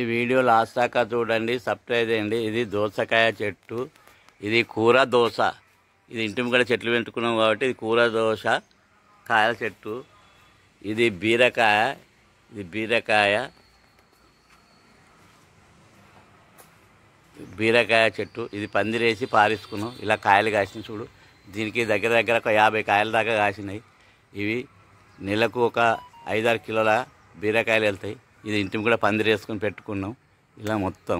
ఈ video last దాకా చూడండి సబ్స్క్రైబ్ చేయండి. ఇది దోసకాయ చెట్టు. ఇది కూర దోశ. ఇది ఇంటి ముంగడ చెట్లు పెట్టుకున్నాం కాబట్టి ఇది కూర దోశ కాయల చెట్టు. ఇది బీరకాయ. ఇది బీరకాయ. బీరకాయ చెట్టు. ఇది పందిరేసి పారేసుకున్నాం. ఇలా కాయలు కాసినాయి చూడు. దీనికి దగ్గర దగ్గర ఒక యాభై కాయల దాకా కాసినాయి. ఇవి నెలకు ఒక ఐదారు కిలోల బీరకాయలు వెళ్తాయి. ఇది ఇంటికి కూడా పందిరేసుకొని పెట్టుకున్నాం. ఇలా మొత్తం